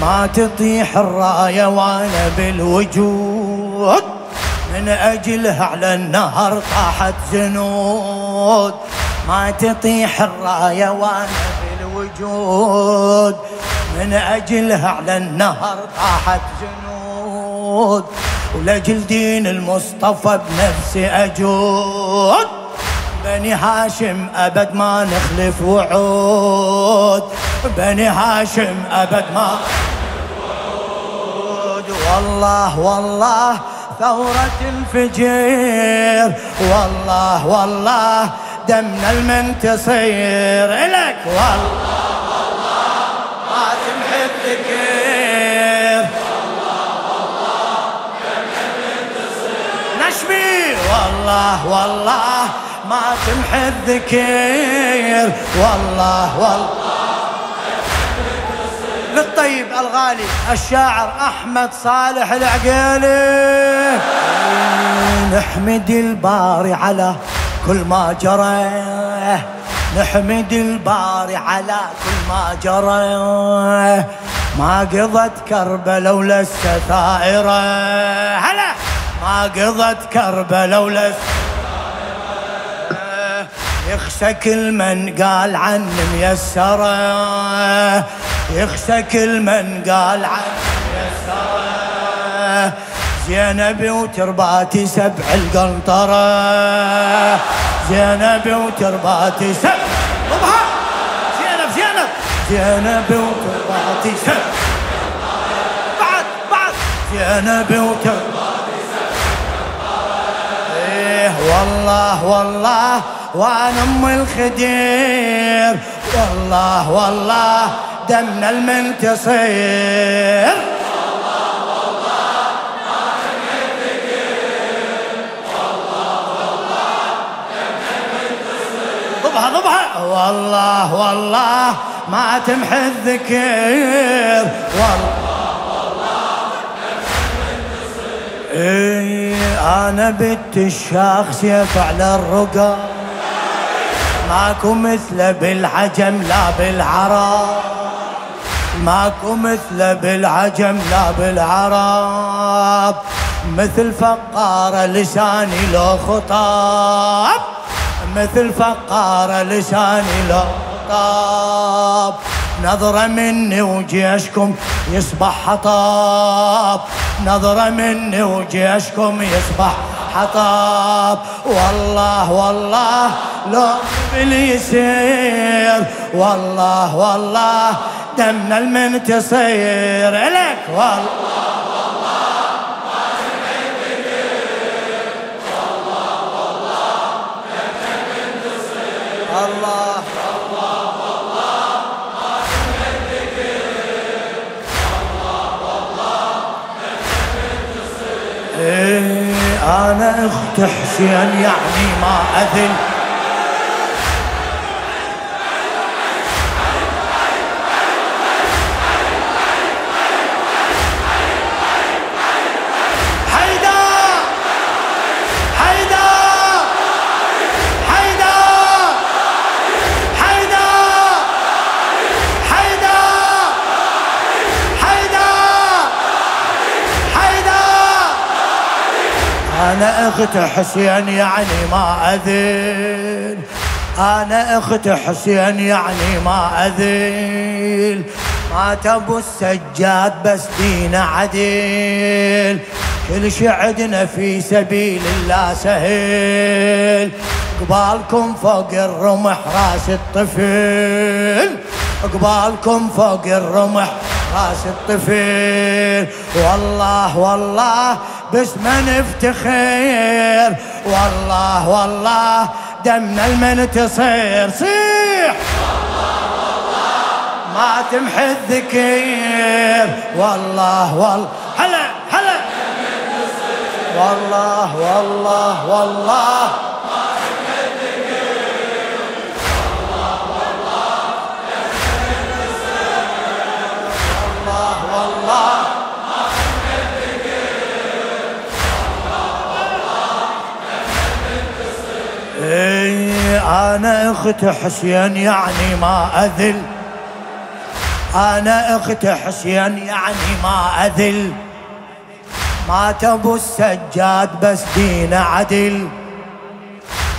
ما تطيح الراية وأنا بالوجود. من أجلها على النهر طاحت زنود ما تطيح الراية وأنا بالوجود. من أجلها على النهر طاحت جنود. ولأجل دين المصطفى بنفسي أجود. بني هاشم أبد ما نخلف وعود. بني هاشم أبد ما. والله والله ثورة الفجير. والله والله دمنا المنتصير إلك والله والله والله ما تمحي الذكر. والله والله الغالي الشاعر أحمد صالح العقيلي. نحمد الباري على كل ما جرى. نحمد الباري على كل ما جرى. ما قضت كربلاء ولا الستائر. هلا! ما قضت كربلاء ولا يخشى كل من قال عن ميسرة. يخشى كل من قال عن ميسرة زينب وترباتي سبع القنطرة. زينب وترباتي سبع زينب زينب. زينب وترباتي سبع. بعد بعد. زينب وترباتي سبع. إيه والله والله وأنا أم الخدير. والله والله. دمنا المنتصر. والله والله ما تمحي الذكر. والله والله إيه أنا بنت الشاخ سيف الرقى. ماكو مثله بالعجم لا بالعرب ماكو مثله بالعجم لا بالعرب مثل فقارة لساني لو خطاب مثل فقارة لساني لو خطاب. نظرة مني وجيشكم يصبح حطاب نظرة مني وجيشكم يصبح حطاب. والله والله لو باليسير والله والله دمنا المنتصير لك والله الله إيه أنا اخت حسين يعني ما اذن أنا أخت حسين يعني ما أذل. أنا أخت حسين يعني ما أذل. مات أبو السجاد بس دينا عدل. كل شي في سبيل الله سهل. قبالكم فوق الرمح راس الطفل. قبالكم فوق الرمح راس الطفل. والله والله بس ما نفتخر. والله والله دمنا المنتصر صيح. ما تمحي الذكر. والله والله هلا هلا. والله والله والله. أنا أخت حسين يعني ما أذل. أنا أخت حسين يعني ما أذل. مات ابو السجاد بس دين عدل.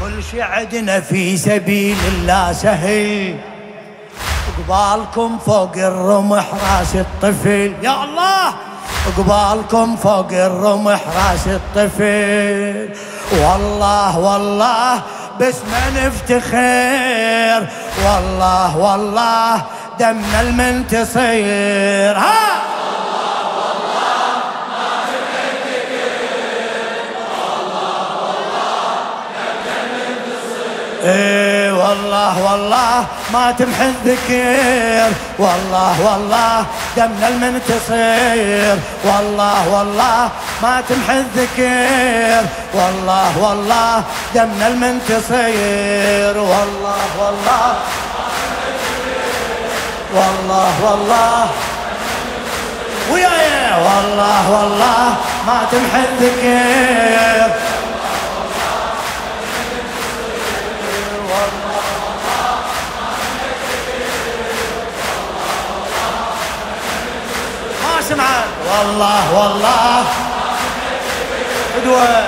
كل شي عدنا في سبيل الله سهل. قبالكم فوق الرمح راس الطفل. يا الله! قبالكم فوق الرمح راس الطفل. والله والله! بس ما نفتخر والله والله دمنا المنتصر. ها! إيه والله والله ما تمحي الذكر والله والله دمنا المنتصر. والله والله ما تمحي الذكر والله والله دمنا المنتصر. والله والله والله والله وياي. والله والله ما تمحي الذكر سمعان والله والله. فدوة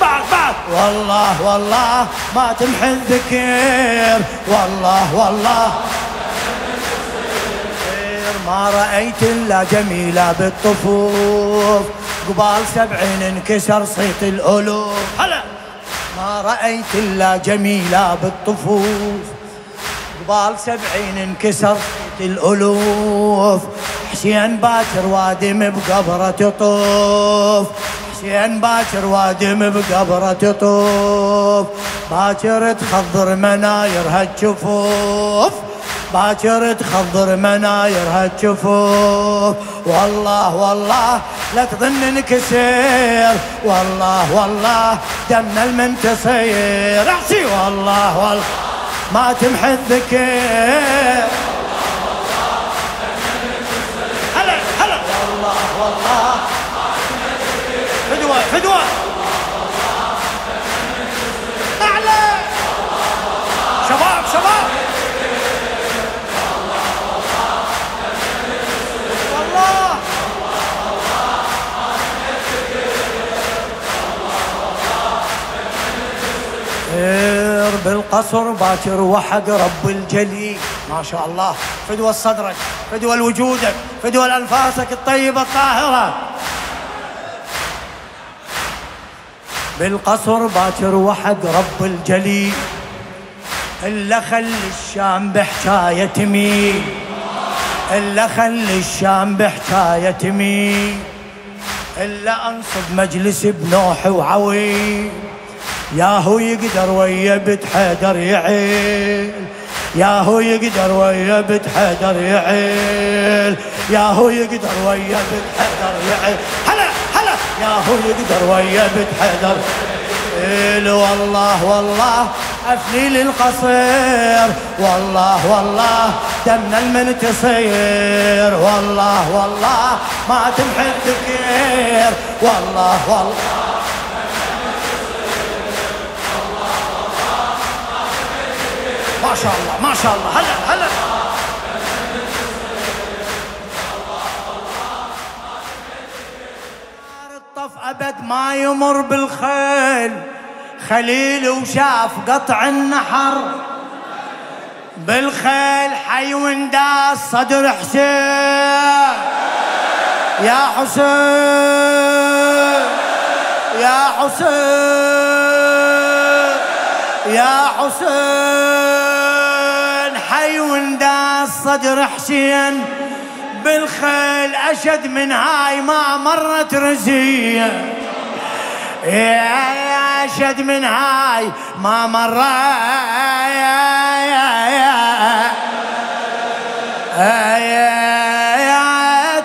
بعد بعد. والله والله. ما تمحي الذكر والله والله. ما رأيت إلا جميلة بالطفوف. قبال سبعين انكسر صيت الألوف. هلا. ما رأيت إلا جميلة بالطفوف. قبال سبعين انكسر الألوف. حسين باكر وادم بقبرة تطوف حسين باكر وادم بقبرة تطوف باكر تخضر مناير هالجفوف. باكر تخضر مناير هالجفوف. والله والله لا تظن انكسر والله والله دمنا المنتصر أحسي والله والله ما تمحي الذكر. فدوة فدوة أعلى. شباب شباب. والله. بالقصر باكر وحق رب الجليل. ما شاء الله. فدوى صدرك فدوى وجودك فدوى أنفاسك الطيبة الطاهرة. بالقصر باكر وحق رب الجليل. إلا خل الشام بحكاية مين إلا خل الشام بحكاية مين إلا أنصب مجلس بنوح وعويل. ياهو يقدر ويا بنت حيدر يعيل. ياهو يقدر ويا بنت حيدر يعيل. ياهو يقدر ويا بنت حيدر يعيل. ياهو يقدر ويا بنت حيدر يعيل والله والله أفني القصير والله والله دمنا المنتصير والله والله ما تمحي الذكير والله والله. ما شاء الله ما شاء الله. هلا هلا. ابد ما يمر بالخيل خليل وشاف قطع النحر. بالخيل حي ونداس صدر حسين. يا حسين يا حسين يا حسين. حي ونداس صدر حسين. بالخيل أشد من هاي ما مرت رزية يا أشد من هاي ما مرت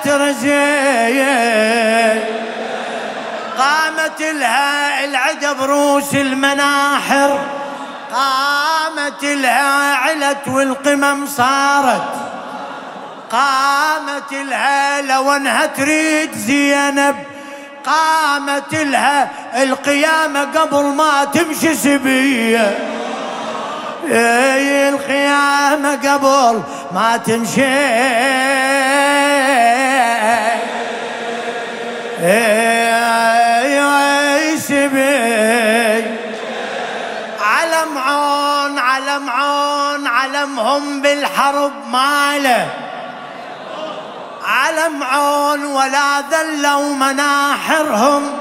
رزية قامت لها العدا بروس المناحر. قامت لها علت والقمم صارت. قامت لها لو انها تريد زينب. قامت لها القيامة قبل ما تمشي سبية. اي الخيامة قبل ما تنشي أي سبي علم عون علم عون علمهم بالحرب ماله. علم عون ولا ذلوا مناحرهم.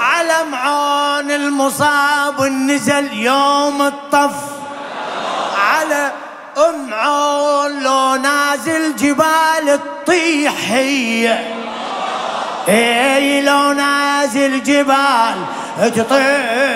علم عون المصاب النزل يوم الطف. على أم عون لو نازل جبال تطيح هي. اي لو نازل جبال تطيح.